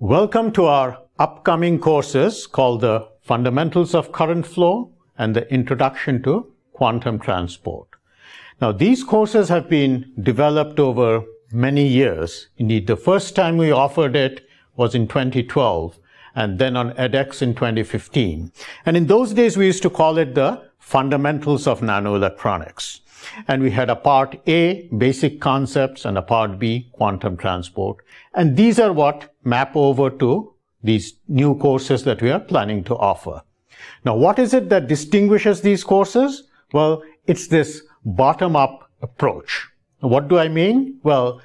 Welcome to our upcoming courses called the Fundamentals of Current Flow and the Introduction to Quantum Transport. Now, these courses have been developed over many years. Indeed, the first time we offered it was in 2012 and then on edX in 2015. And in those days, we used to call it the fundamentals of nanoelectronics. And we had a part A, basic concepts, and a part B, quantum transport. And these are what map over to these new courses that we are planning to offer. Now, what is it that distinguishes these courses? Well, it's this bottom-up approach. What do I mean? Well,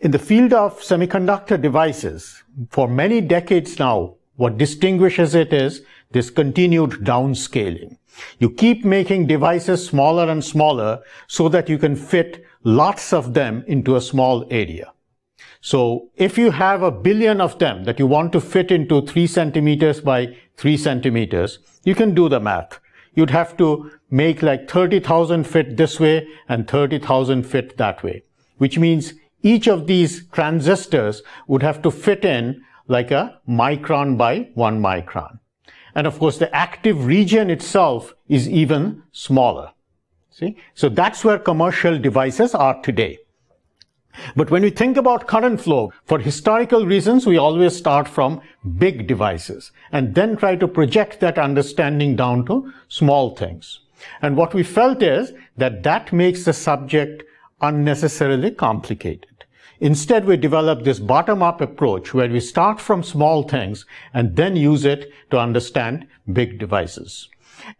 in the field of semiconductor devices, for many decades now, what distinguishes it is this continued downscaling. You keep making devices smaller and smaller so that you can fit lots of them into a small area. So if you have a billion of them that you want to fit into three centimeters by three centimeters, you can do the math. You'd have to make like 30,000 fit this way and 30,000 fit that way, which means each of these transistors would have to fit in like a micron by one micron. And of course, the active region itself is even smaller. See? So that's where commercial devices are today. But when we think about current flow, for historical reasons, we always start from big devices and then try to project that understanding down to small things. And what we felt is that that makes the subject unnecessarily complicated. Instead, we develop this bottom-up approach where we start from small things and then use it to understand big devices.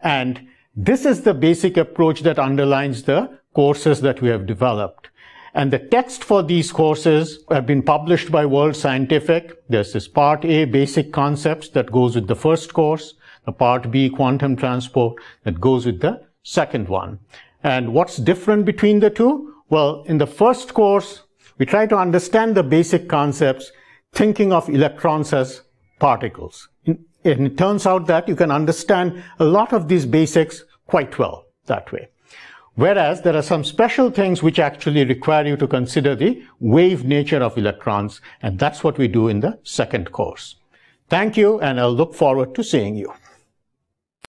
And this is the basic approach that underlines the courses that we have developed. And the text for these courses have been published by World Scientific. There's this part A, basic concepts that goes with the first course, the part B, quantum transport that goes with the second one. And what's different between the two? Well, in the first course, we try to understand the basic concepts, thinking of electrons as particles. And it turns out that you can understand a lot of these basics quite well that way. Whereas there are some special things which actually require you to consider the wave nature of electrons, and that's what we do in the second course. Thank you, and I'll look forward to seeing you.